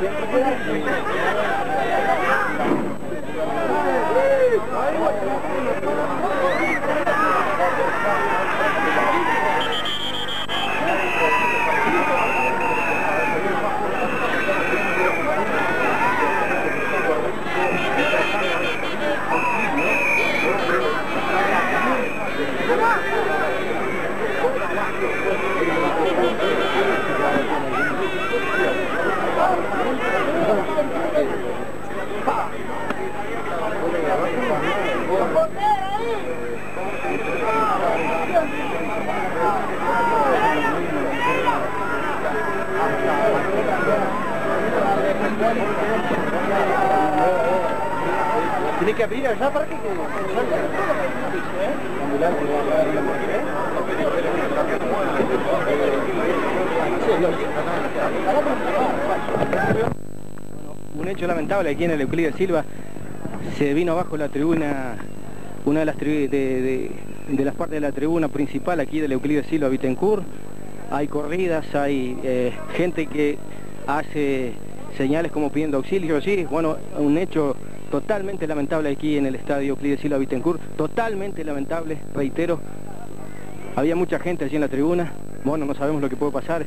Sempre Tiene que abrir allá para que... Un hecho lamentable aquí en el Euclides Silva, se vino abajo la tribuna, una de las, de, de, las partes de la tribuna principal aquí del Euclides Silva Bittencourt, hay corridas, hay eh, gente que hace señales como pidiendo auxilio, sí, bueno, un hecho totalmente lamentable aquí en el estadio Euclides Silva Bittencourt, totalmente lamentable, reitero, había mucha gente allí en la tribuna, bueno, no sabemos lo que puede pasar,